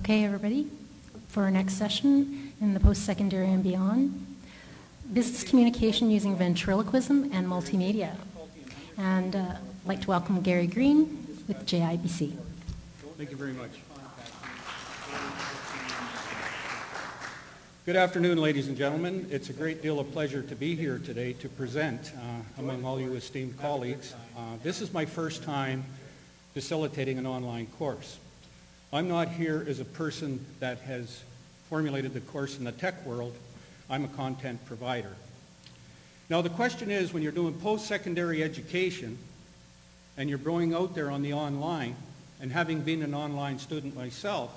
Okay, everybody, for our next session in the post-secondary and beyond, business communication using ventriloquism and multimedia. And uh, I'd like to welcome Gary Green with JIBC. Thank you very much. Good afternoon, ladies and gentlemen. It's a great deal of pleasure to be here today to present uh, among all you esteemed colleagues. Uh, this is my first time facilitating an online course. I'm not here as a person that has formulated the course in the tech world. I'm a content provider. Now, the question is, when you're doing post-secondary education and you're going out there on the online, and having been an online student myself,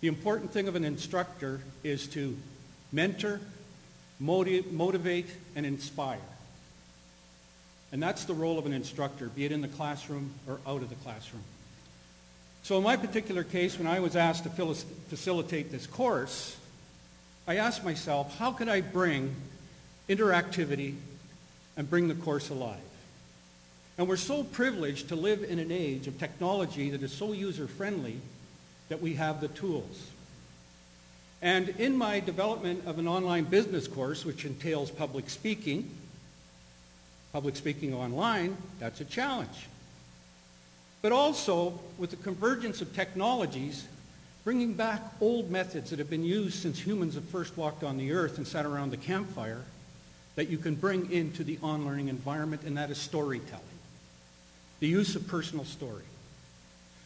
the important thing of an instructor is to mentor, motiv- motivate, and inspire. And that's the role of an instructor, be it in the classroom or out of the classroom. So in my particular case, when I was asked to facilitate this course, I asked myself, how could I bring interactivity and bring the course alive? And we're so privileged to live in an age of technology that is so user-friendly that we have the tools. And in my development of an online business course, which entails public speaking, public speaking online, that's a challenge but also with the convergence of technologies, bringing back old methods that have been used since humans have first walked on the earth and sat around the campfire that you can bring into the on-learning environment, and that is storytelling. The use of personal story.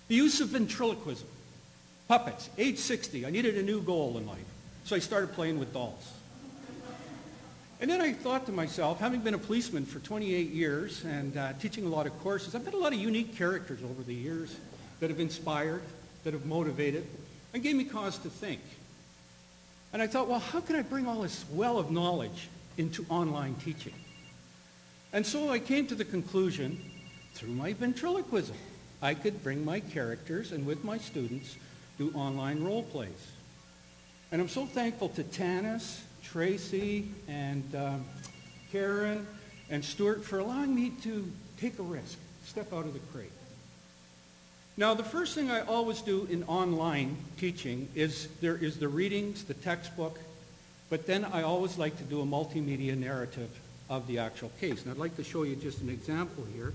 The use of ventriloquism. Puppets. Age 60, I needed a new goal in life. So I started playing with dolls. And then I thought to myself, having been a policeman for 28 years and uh, teaching a lot of courses, I've met a lot of unique characters over the years that have inspired, that have motivated, and gave me cause to think. And I thought, well, how can I bring all this well of knowledge into online teaching? And so I came to the conclusion, through my ventriloquism, I could bring my characters and with my students do online role plays. And I'm so thankful to Tanis Tracy and um, Karen and Stuart for allowing me to take a risk, step out of the crate. Now, the first thing I always do in online teaching is there is the readings, the textbook, but then I always like to do a multimedia narrative of the actual case. And I'd like to show you just an example here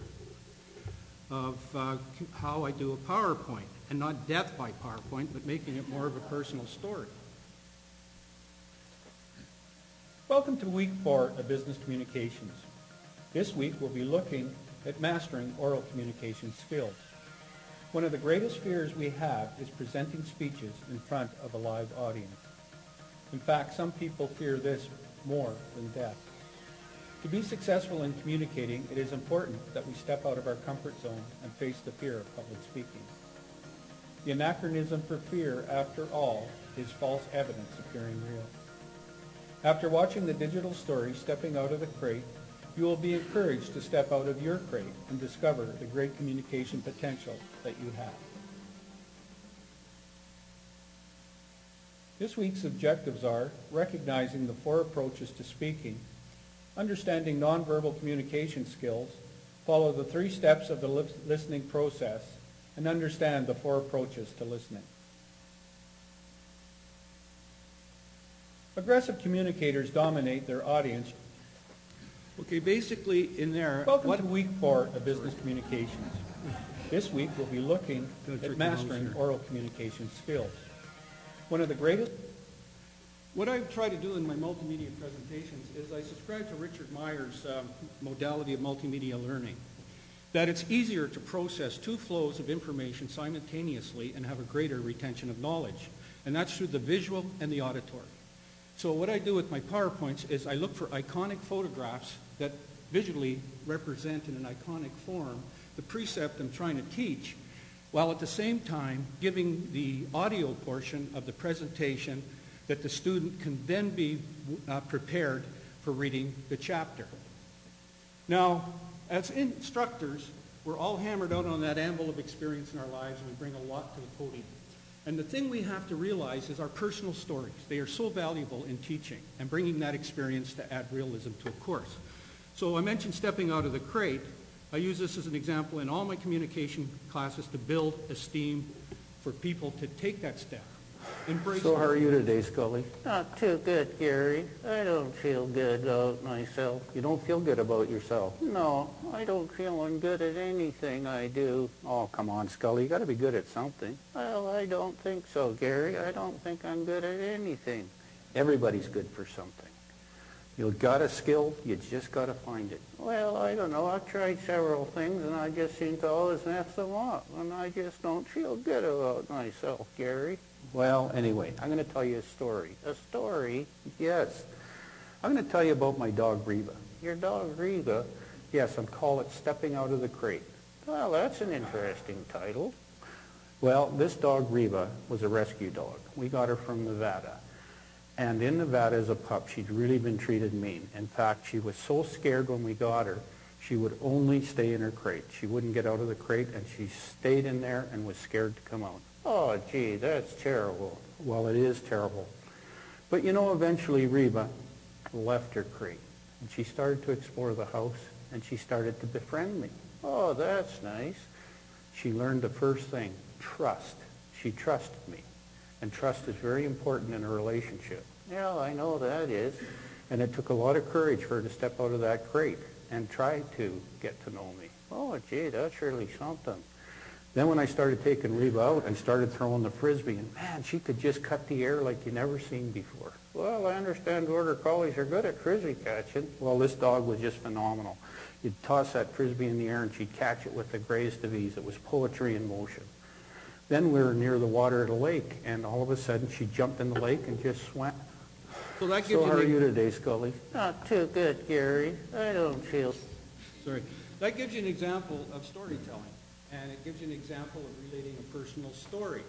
of uh, how I do a PowerPoint, and not death by PowerPoint, but making it more of a personal story. Welcome to week four of business communications. This week we'll be looking at mastering oral communication skills. One of the greatest fears we have is presenting speeches in front of a live audience. In fact, some people fear this more than death. To be successful in communicating, it is important that we step out of our comfort zone and face the fear of public speaking. The anachronism for fear, after all, is false evidence appearing real. After watching the digital story Stepping Out of the Crate, you will be encouraged to step out of your crate and discover the great communication potential that you have. This week's objectives are recognizing the four approaches to speaking, understanding nonverbal communication skills, follow the three steps of the listening process, and understand the four approaches to listening. Aggressive communicators dominate their audience. Okay, basically in there... Welcome what, to week four of business communications. This week we'll be looking at mastering oral communication skills. One of the greatest... What I try to do in my multimedia presentations is I subscribe to Richard Mayer's um, modality of multimedia learning. That it's easier to process two flows of information simultaneously and have a greater retention of knowledge. And that's through the visual and the auditory. So what I do with my PowerPoints is I look for iconic photographs that visually represent in an iconic form the precept I'm trying to teach, while at the same time giving the audio portion of the presentation that the student can then be uh, prepared for reading the chapter. Now, as instructors, we're all hammered out on that anvil of experience in our lives, and we bring a lot to the podium. And the thing we have to realize is our personal stories. They are so valuable in teaching and bringing that experience to add realism to a course. So I mentioned stepping out of the crate. I use this as an example in all my communication classes to build esteem for people to take that step. Embrace So it. how are you today, Scully? Not too good, Gary. I don't feel good about myself. You don't feel good about yourself. No, I don't feel I'm good at anything I do. Oh, come on, Scully. You got to be good at something. Well, I don't think so, Gary. I don't think I'm good at anything. Everybody's good for something. You got a skill, you just got to find it. Well, I don't know. I've tried several things, and I just seem to always mess them up. And I just don't feel good about myself, Gary. Well, anyway, I'm going to tell you a story. A story? Yes. I'm going to tell you about my dog, Reba. Your dog, Reba? Yes, and call it Stepping Out of the Crate. Well, that's an interesting title. Well, this dog, Reba, was a rescue dog. We got her from Nevada. And in Nevada as a pup, she'd really been treated mean. In fact, she was so scared when we got her, she would only stay in her crate. She wouldn't get out of the crate, and she stayed in there and was scared to come out. Oh, gee, that's terrible. Well, it is terrible. But you know, eventually Reba left her crate, and she started to explore the house, and she started to befriend me. Oh, that's nice. She learned the first thing, trust. She trusted me. And trust is very important in a relationship. Yeah, I know that is. And it took a lot of courage for her to step out of that crate and try to get to know me. Oh, gee, that's really something. Then when I started taking Reba out, I started throwing the frisbee, and man, she could just cut the air like you never seen before. Well, I understand border collies are good at frisbee catching. Well, this dog was just phenomenal. You'd toss that frisbee in the air, and she'd catch it with the greatest of ease. It was poetry in motion. Then we were near the water at a lake, and all of a sudden she jumped in the lake and just swam. So that gives So how are an- you today, Scully? Not too good, Gary. I don't feel... Sorry. That gives you an example of storytelling, and it gives you an example of relating a personal story.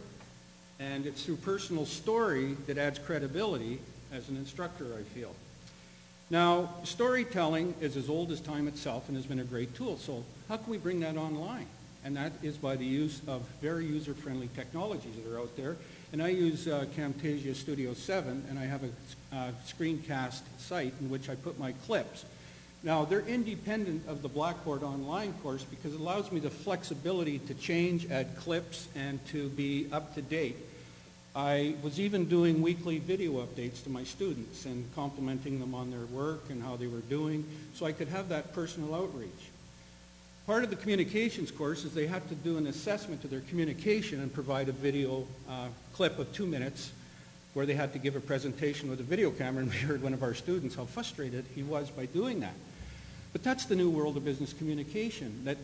And it's through personal story that adds credibility as an instructor, I feel. Now, storytelling is as old as time itself and has been a great tool. So how can we bring that online? And that is by the use of very user-friendly technologies that are out there. And I use uh, Camtasia Studio 7, and I have a uh, screencast site in which I put my clips. Now, they're independent of the Blackboard Online course because it allows me the flexibility to change, add clips, and to be up to date. I was even doing weekly video updates to my students and complimenting them on their work and how they were doing so I could have that personal outreach. Part of the communications course is they have to do an assessment of their communication and provide a video uh, clip of two minutes where they had to give a presentation with a video camera, and we heard one of our students how frustrated he was by doing that. But that's the new world of business communication, that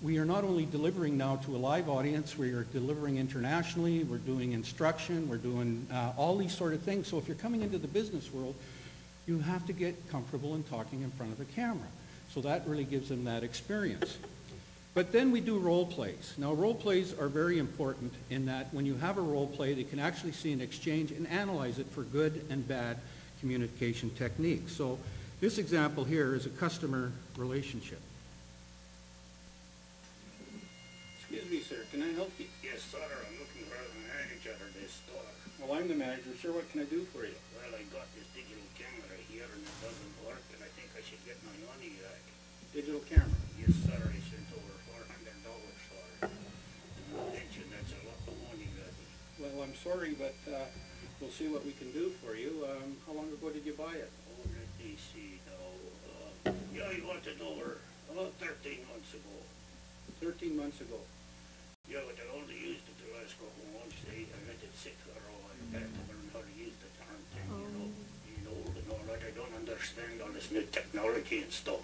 we are not only delivering now to a live audience, we are delivering internationally, we're doing instruction, we're doing uh, all these sort of things. So if you're coming into the business world, you have to get comfortable in talking in front of a camera. So that really gives them that experience. But then we do role plays. Now role plays are very important in that when you have a role play, they can actually see an exchange and analyze it for good and bad communication techniques. So this example here is a customer relationship. Excuse me, sir, can I help you? Yes, sir, I'm looking for the manager of this store. Well, I'm the manager, sir. What can I do for you? Well, I got this digital camera here and it doesn't work and I think I should get my money back. Digital camera. Yes, sir, I sent over four hundred dollars for it. Mentioned that's a lot of money, Daddy. Well, I'm sorry, but uh, we'll see what we can do for you. Um, how long ago did you buy it? Oh, let me see now. Uh, yeah, I got it over about thirteen months ago. 13 months ago. Yeah, but I only used it the last couple of months. I let it sit for a while. I had to learn how to use the darn thing, you know. Being old and all that, I don't understand all this new technology and stuff.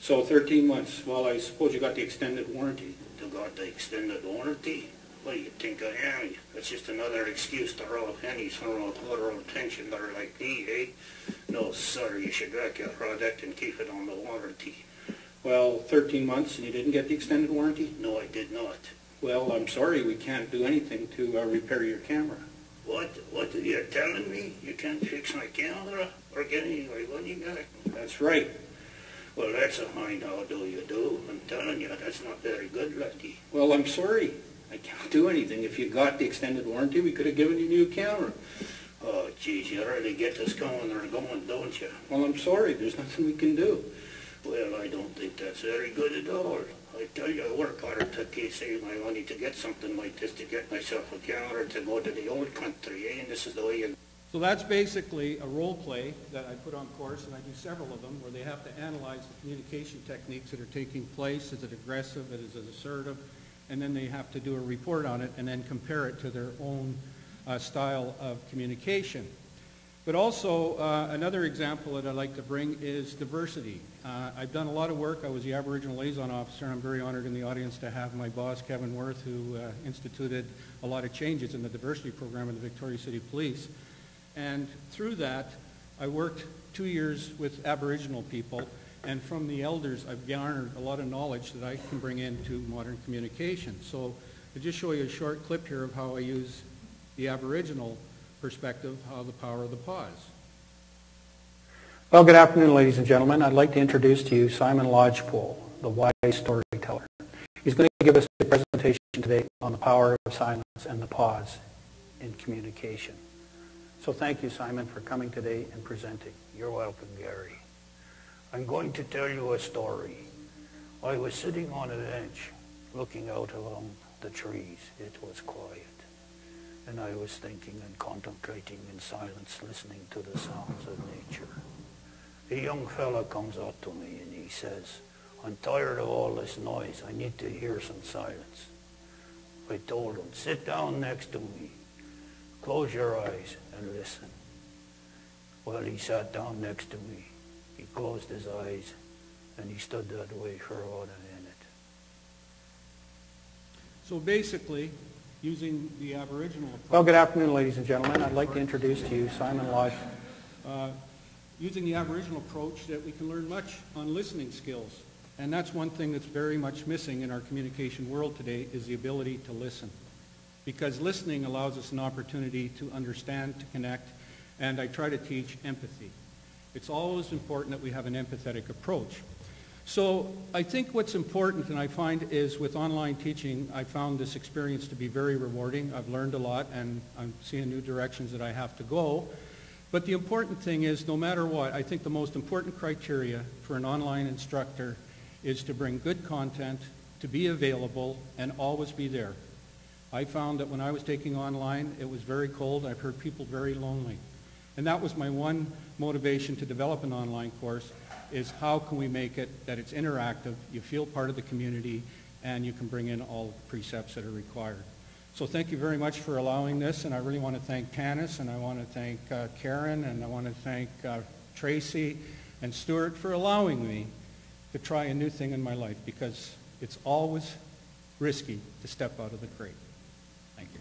So 13 months. Well, I suppose you got the extended warranty. You got the extended warranty. What do you think I am? That's just another excuse to roll pennies for old old pensioner like me, eh? No, sir, you should wreck your product and keep it on the warranty. Well, 13 months and you didn't get the extended warranty? No, I did not. Well, I'm sorry, we can't do anything to uh, repair your camera. What? What are you telling me? You can't fix my camera or get any my money? That's right. Well, that's a fine how do you do. I'm telling you, that's not very good, Letty. Well, I'm sorry. I can't do anything. If you got the extended warranty, we could have given you a new camera. Oh, geez, you really get this going or going, don't you? Well, I'm sorry. There's nothing we can do. Well, I don't think that's very good at all. I tell you, I work hard to keep save my money to get something like this, to get myself a camera to go to the old country, eh? And this is the way you So that's basically a role play that I put on course, and I do several of them, where they have to analyze the communication techniques that are taking place. Is it aggressive? Is it assertive? And then they have to do a report on it and then compare it to their own uh, style of communication. But also, uh, another example that I'd like to bring is diversity. Uh, I've done a lot of work. I was the Aboriginal Liaison Officer, I'm very honored in the audience to have my boss, Kevin Worth, who uh, instituted a lot of changes in the diversity program in the Victoria City Police. And through that, I worked two years with Aboriginal people, and from the elders, I've garnered a lot of knowledge that I can bring into modern communication. So I'll just show you a short clip here of how I use the Aboriginal perspective, how the power of the pause. Well, good afternoon, ladies and gentlemen. I'd like to introduce to you Simon Lodgepole, the wise storyteller. He's going to give us a presentation today on the power of silence and the pause in communication. So thank you, Simon, for coming today and presenting. You're welcome, Gary. I'm going to tell you a story. I was sitting on a bench looking out along the trees. It was quiet. And I was thinking and contemplating in silence, listening to the sounds of nature. A young fellow comes up to me and he says, I'm tired of all this noise. I need to hear some silence. I told him, sit down next to me. Close your eyes and listen. Well, he sat down next to me. He closed his eyes and he stood that way for about a minute. So basically, using the Aboriginal approach, Well, good afternoon, ladies and gentlemen. I'd like to introduce to you Simon Lodge. uh, using the Aboriginal approach that we can learn much on listening skills. And that's one thing that's very much missing in our communication world today is the ability to listen. Because listening allows us an opportunity to understand, to connect, and I try to teach empathy. It's always important that we have an empathetic approach. So I think what's important, and I find is with online teaching, I found this experience to be very rewarding. I've learned a lot, and I'm seeing new directions that I have to go. But the important thing is, no matter what, I think the most important criteria for an online instructor is to bring good content, to be available, and always be there. I found that when I was taking online, it was very cold. I've heard people very lonely. And that was my one motivation to develop an online course, is how can we make it that it's interactive, you feel part of the community, and you can bring in all the precepts that are required. So thank you very much for allowing this, and I really want to thank Tanis, and I want to thank uh, Karen, and I want to thank uh, Tracy and Stuart for allowing me to try a new thing in my life, because it's always risky to step out of the crate. Thank you.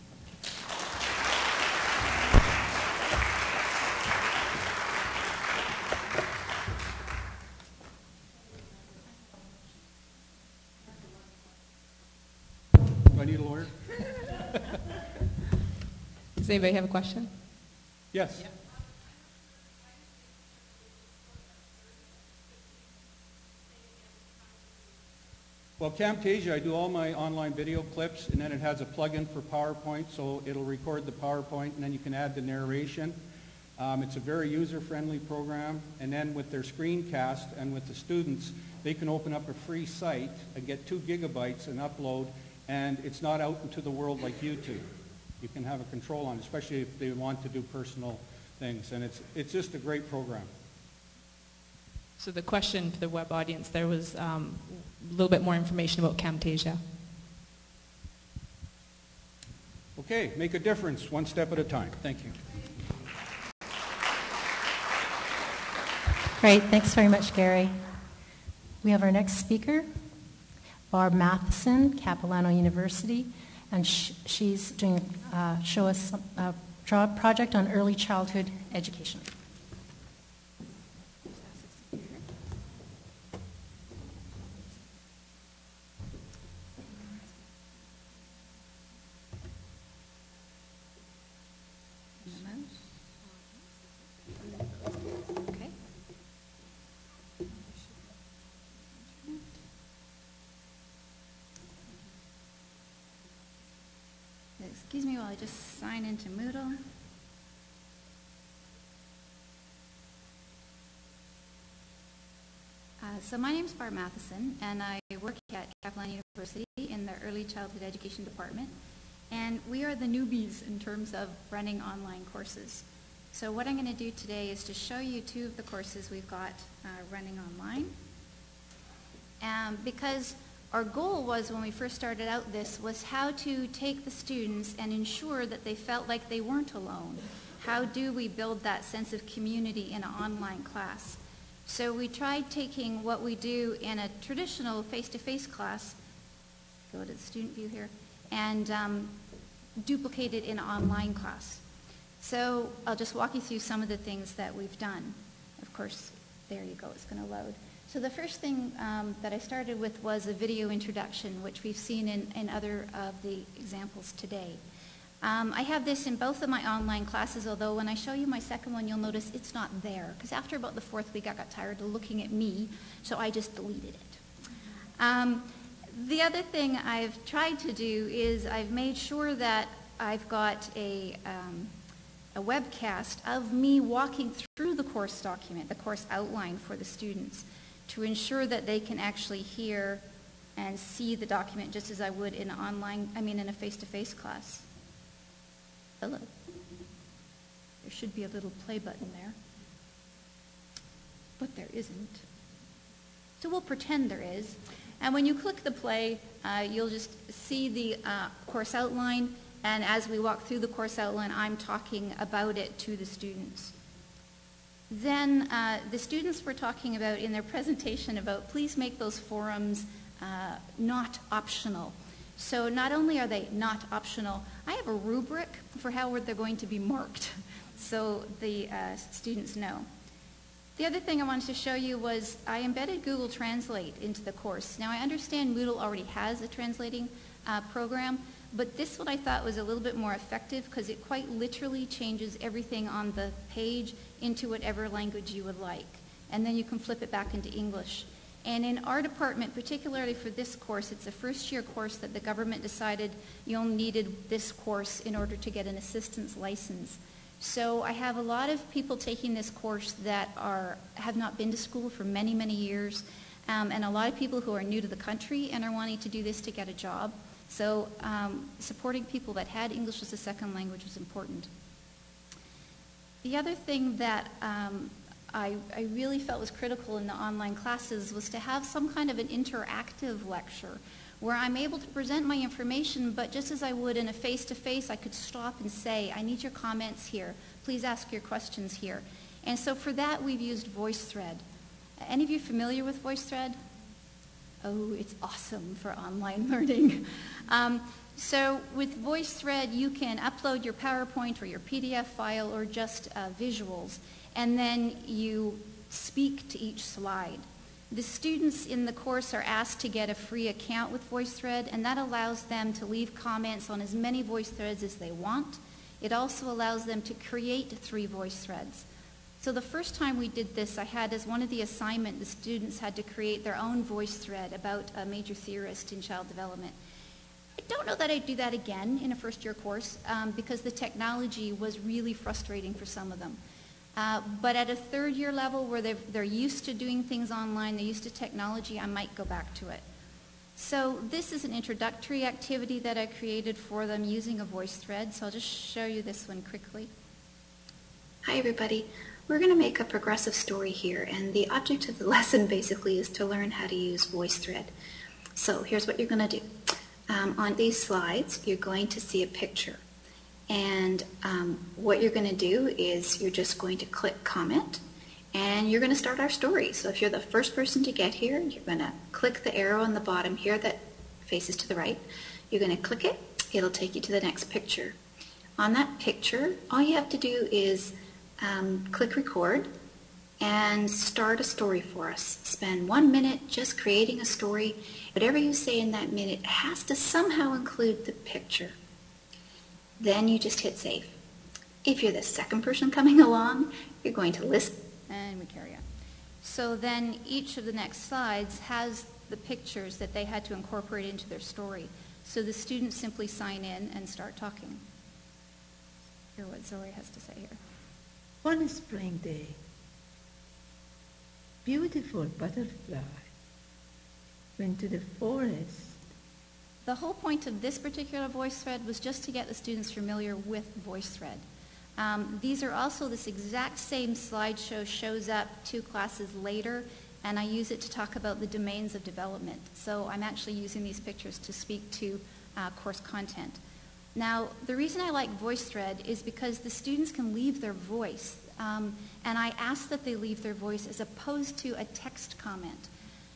Do I need a lawyer? Does anybody have a question? Yes. Well, Camtasia, I do all my online video clips, and then it has a plugin for PowerPoint, so it'll record the PowerPoint, and then you can add the narration. Um, it's a very user-friendly program, and then with their screencast and with the students, they can open up a free site and get two gigabytes and upload, and it's not out into the world like YouTube. You can have a control on, especially if they want to do personal things, and it's it's just a great program. So the question for the web audience there was um, a little bit more information about Camtasia. Okay, make a difference one step at a time. Thank you. Great, thanks very much, Gary. We have our next speaker, Barb Mathieson, Capilano University, and sh- she's doing uh, show us a pro- project on early childhood education. Okay. Me I just sign into Moodle. Uh, so my name is Barb Mathieson, and I work at Capilano University in the Early Childhood Education Department. And we are the newbies in terms of running online courses. So what I'm going to do today is to show you two of the courses we've got uh, running online. Um, because our goal was when we first started out this was how to take the students and ensure that they felt like they weren't alone. How do we build that sense of community in an online class? So we tried taking what we do in a traditional face-to-face class, go to the student view here, and um, duplicate it in an online class. So I'll just walk you through some of the things that we've done. Of course, there you go, it's going to load. So the first thing um, that I started with was a video introduction, which we've seen in, in other of the examples today. Um, I have this in both of my online classes, although when I show you my second one, you'll notice it's not there. Because after about the fourth week, I got tired of looking at me, so I just deleted it. Um, the other thing I've tried to do is I've made sure that I've got a, um, a webcast of me walking through the course document, the course outline for the students, to ensure that they can actually hear and see the document just as I would in an online, I mean in a face-to-face class. Hello. There should be a little play button there. But there isn't. So we'll pretend there is. And when you click the play, uh, you'll just see the uh, course outline. And as we walk through the course outline, I'm talking about it to the students. Then uh, the students were talking about in their presentation about please make those forums uh, not optional. So not only are they not optional, I have a rubric for how they're going to be marked so the uh, students know. The other thing I wanted to show you was I embedded Google Translate into the course. Now I understand Moodle already has a translating uh, program, but this one I thought was a little bit more effective because it quite literally changes everything on the page into whatever language you would like. And then you can flip it back into English. And in our department, particularly for this course, it's a first year course that the government decided you only needed this course in order to get an assistance license. So I have a lot of people taking this course that are, have not been to school for many, many years, um, and a lot of people who are new to the country and are wanting to do this to get a job. So um, supporting people that had English as a second language was important. The other thing that um, I, I, really felt was critical in the online classes was to have some kind of an interactive lecture where I'm able to present my information, but just as I would in a face-to-face, I could stop and say, I need your comments here. Please ask your questions here. And so for that, we've used VoiceThread. Any of you familiar with VoiceThread? Oh, it's awesome for online learning. Um, so with VoiceThread, you can upload your PowerPoint or your PDF file or just uh, visuals, and then you speak to each slide. The students in the course are asked to get a free account with VoiceThread, and that allows them to leave comments on as many VoiceThreads as they want. It also allows them to create three VoiceThreads. So the first time we did this, I had as one of the assignment, the students had to create their own VoiceThread about a major theorist in child development. I don't know that I'd do that again in a first year course um, because the technology was really frustrating for some of them. Uh, but at a third year level where they're, they're used to doing things online, they're used to technology, I might go back to it. So this is an introductory activity that I created for them using a VoiceThread. So I'll just show you this one quickly. Hi everybody. We're going to make a progressive story here and the object of the lesson basically is to learn how to use VoiceThread. So here's what you're going to do. Um, on these slides you're going to see a picture. And um, what you're going to do is you're just going to click comment and you're going to start our story. So if you're the first person to get here, you're going to click the arrow on the bottom here that faces to the right. You're going to click it. It'll take you to the next picture. On that picture, all you have to do is um, click record and start a story for us. Spend one minute just creating a story. Whatever you say in that minute has to somehow include the picture. Then you just hit save. If you're the second person coming along, you're going to list. And we carry on. So then each of the next slides has the pictures that they had to incorporate into their story. So the students simply sign in and start talking. Hear what Zoe has to say here. One spring day, beautiful butterfly went to the forest. The whole point of this particular VoiceThread was just to get the students familiar with VoiceThread. Um, these are also, this exact same slideshow shows up two classes later, and I use it to talk about the domains of development. So I'm actually using these pictures to speak to uh, course content. Now, the reason I like VoiceThread is because the students can leave their voice, um, and I ask that they leave their voice as opposed to a text comment.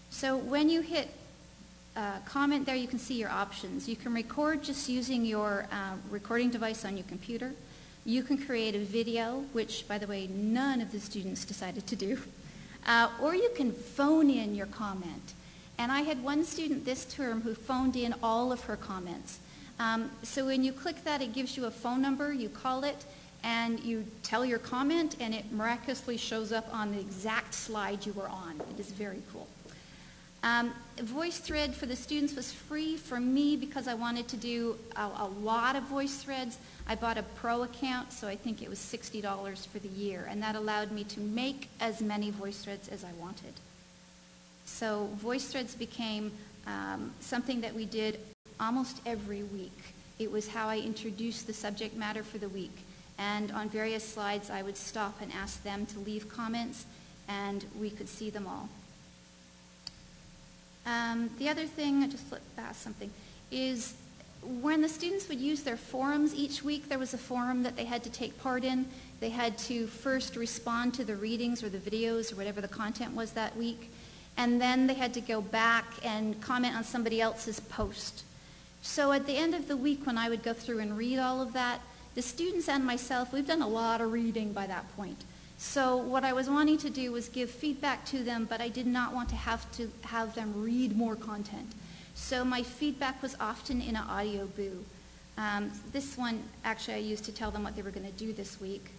So when you hit uh, comment there, you can see your options. You can record just using your uh, recording device on your computer. You can create a video, which, by the way, none of the students decided to do. Uh, or you can phone in your comment. And I had one student this term who phoned in all of her comments. Um, so when you click that, it gives you a phone number. You call it, and you tell your comment, and it miraculously shows up on the exact slide you were on. It is very cool. Um, VoiceThread for the students was free for me because I wanted to do a, a, lot of VoiceThreads. I bought a pro account, so I think it was $60 for the year, and that allowed me to make as many VoiceThreads as I wanted. So VoiceThreads became um, something that we did almost every week. It was how I introduced the subject matter for the week. And on various slides, I would stop and ask them to leave comments, and we could see them all. Um, the other thing, I just flipped past something, is when the students would use their forums each week, there was a forum that they had to take part in. They had to first respond to the readings or the videos or whatever the content was that week. And then they had to go back and comment on somebody else's post. So at the end of the week, when I would go through and read all of that, the students and myself, we've done a lot of reading by that point. So what I was wanting to do was give feedback to them, but I did not want to have to have them read more content. So my feedback was often in an AudioBoo. Um, this one, actually, I used to tell them what they were going to do this week.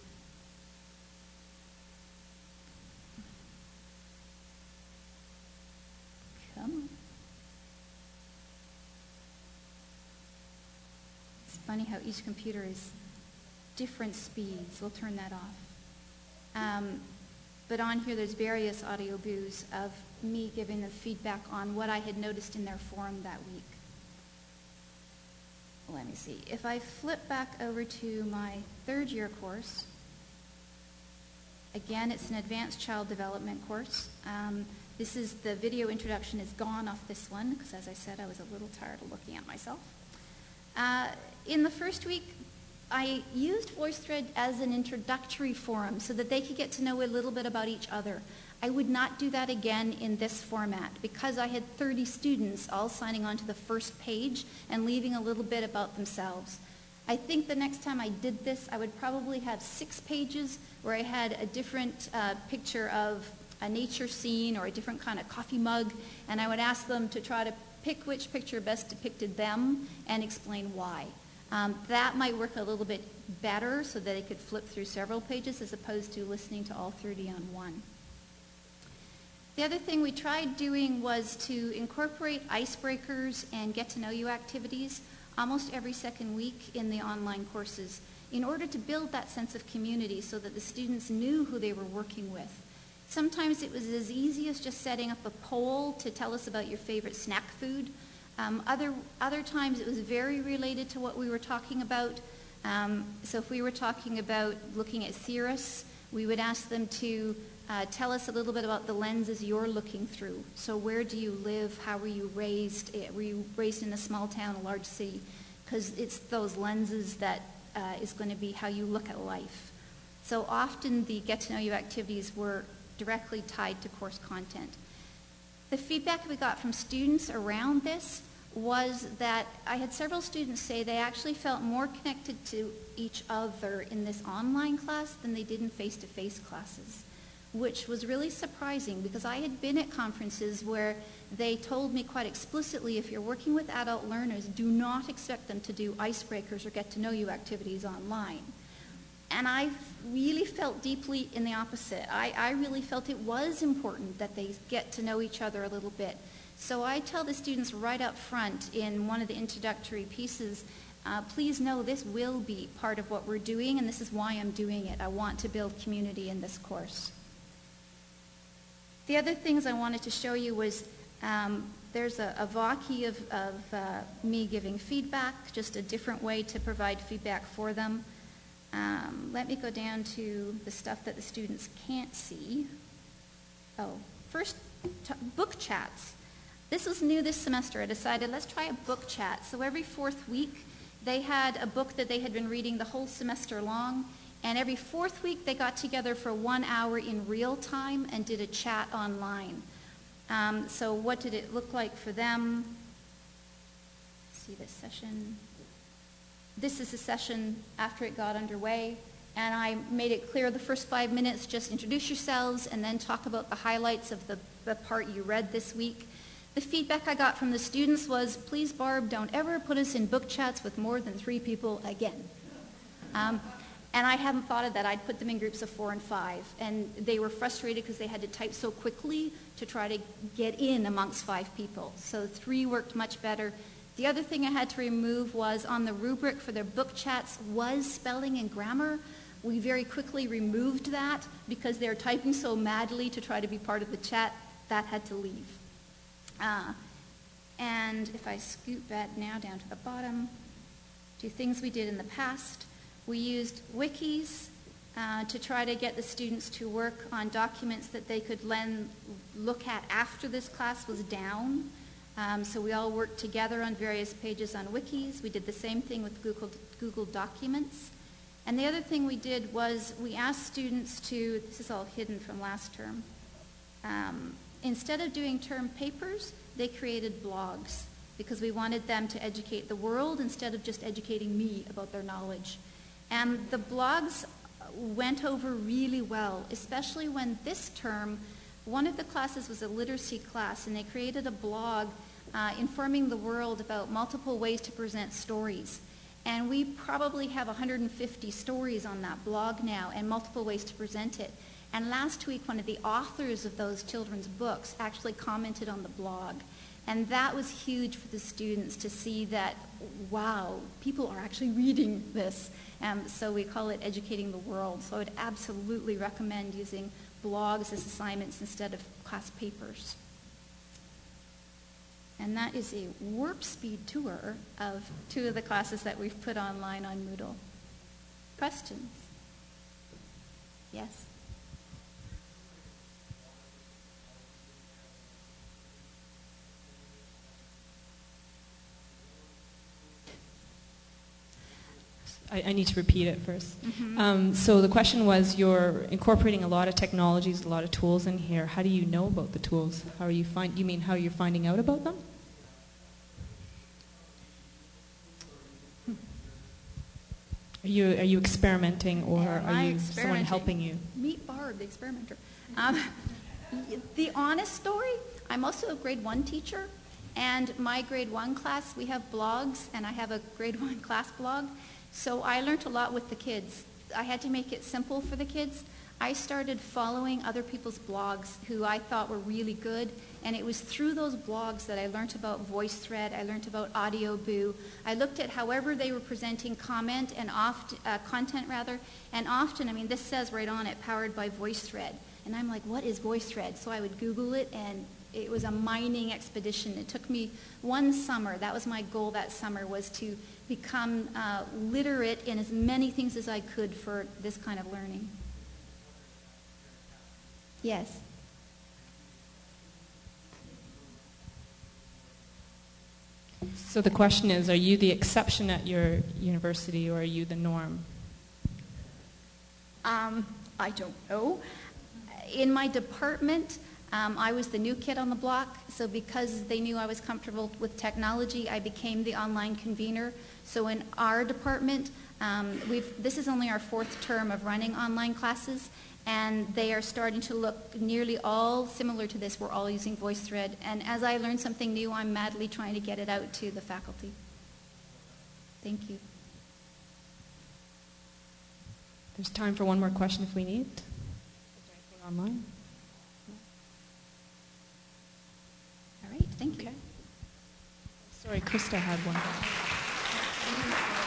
Come on. It's funny how each computer is different speeds. We'll turn that off. Um, but on here, there's various AudioBoos of me giving them feedback on what I had noticed in their forum that week. Let me see. If I flip back over to my third year course, again, it's an advanced child development course. Um, this is the video introduction is gone off this one because, as I said, I was a little tired of looking at myself. Uh, in the first week, I used VoiceThread as an introductory forum so that they could get to know a little bit about each other. I would not do that again in this format because I had 30 students all signing on to the first page and leaving a little bit about themselves. I think the next time I did this, I would probably have six pages where I had a different uh, picture of a nature scene or a different kind of coffee mug, and I would ask them to try to pick which picture best depicted them and explain why. Um, that might work a little bit better so that it could flip through several pages as opposed to listening to all 30 on one. The other thing we tried doing was to incorporate icebreakers and get to know you activities almost every second week in the online courses in order to build that sense of community so that the students knew who they were working with. Sometimes it was as easy as just setting up a poll to tell us about your favorite snack food um, other, other times it was very related to what we were talking about. Um, so if we were talking about looking at theorists, we would ask them to uh, tell us a little bit about the lenses you're looking through. So where do you live? How were you raised? Eh, were you raised in a small town, a large city? Because it's those lenses that uh, is going to be how you look at life. So often the get to know you activities were directly tied to course content. The feedback we got from students around this was that I had several students say they actually felt more connected to each other in this online class than they did in face-to-face classes, which was really surprising because I had been at conferences where they told me quite explicitly if you're working with adult learners, do not expect them to do icebreakers or get to know you activities online. And I really felt deeply in the opposite. I, I really felt it was important that they get to know each other a little bit so I tell the students right up front in one of the introductory pieces, uh, please know this will be part of what we're doing and this is why I'm doing it. I want to build community in this course. The other things I wanted to show you was um, there's a, a of, of uh, me giving feedback, just a different way to provide feedback for them. Um, let me go down to the stuff that the students can't see. Oh, first, book chats. This was new this semester. I decided let's try a book chat. So every fourth week, they had a book that they had been reading the whole semester long, and every fourth week they got together for one hour in real time and did a chat online. Um, so what did it look like for them? See this session. This is a session after it got underway, and I made it clear the first five minutes, just introduce yourselves and then talk about the highlights of the, the part you read this week. The feedback I got from the students was, please, Barb, don't ever put us in book chats with more than three people again. Um, and I hadn't thought of that. I'd put them in groups of four and five. And they were frustrated because they had to type so quickly to try to get in amongst five people. So three worked much better. The other thing I had to remove was on the rubric for their book chats was spelling and grammar. We very quickly removed that because they're typing so madly to try to be part of the chat. That had to leave. Uh, and if I scoot that now down to the bottom, to things we did in the past, we used wikis uh, to try to get the students to work on documents that they could then look at after this class was down. Um, so we all worked together on various pages on wikis. We did the same thing with Google, Google Documents. And the other thing we did was we asked students to, this is all hidden from last term, um, instead of doing term papers, they created blogs because we wanted them to educate the world instead of just educating me about their knowledge. And the blogs went over really well, especially when this term, one of the classes was a literacy class, and they created a blog uh, informing the world about multiple ways to present stories. And we probably have 150 stories on that blog now and multiple ways to present it. And last week, one of the authors of those children's books actually commented on the blog. And that was huge for the students to see that, wow, people are actually reading this. And so we call it Educating the World. So I would absolutely recommend using blogs as assignments instead of class papers. And that is a warp speed tour of two of the classes that we've put online on Moodle. Questions? Yes? I, I need to repeat it 1st Um, so the question was, you're incorporating a lot of technologies, a lot of tools in here. How do you know about the tools? How are you find? You mean how you're finding out about them? Are you are you experimenting, or Am are you someone helping you? Meet Barb, the experimenter. Um, the honest story, I'm also a grade one teacher, and my grade one class, we have blogs, and I have a grade one class blog. So I learned a lot with the kids. I had to make it simple for the kids. I started following other people's blogs who I thought were really good, and it was through those blogs that I learned about VoiceThread, I learned about AudioBoo. I looked at however they were presenting comment and oft, uh, content rather, and often, I mean, this says right on it, powered by VoiceThread. And I'm like, what is VoiceThread? So I would Google it, and it was a mining expedition. It took me one summer. That was my goal that summer, was to become uh, literate in as many things as I could for this kind of learning. Yes. So the question is, are you the exception at your university, or are you the norm? Um, I don't know. In my department, um, I was the new kid on the block, so because they knew I was comfortable with technology, I became the online convener. So in our department, um, we've, this is only our fourth term of running online classes, and they are starting to look nearly all similar to this. We're all using VoiceThread, and as I learn something new, I'm madly trying to get it out to the faculty. Thank you. There's time for one more question if we need. Is there anything online? All right, thank you. Okay. Sorry, Krista had one. あ!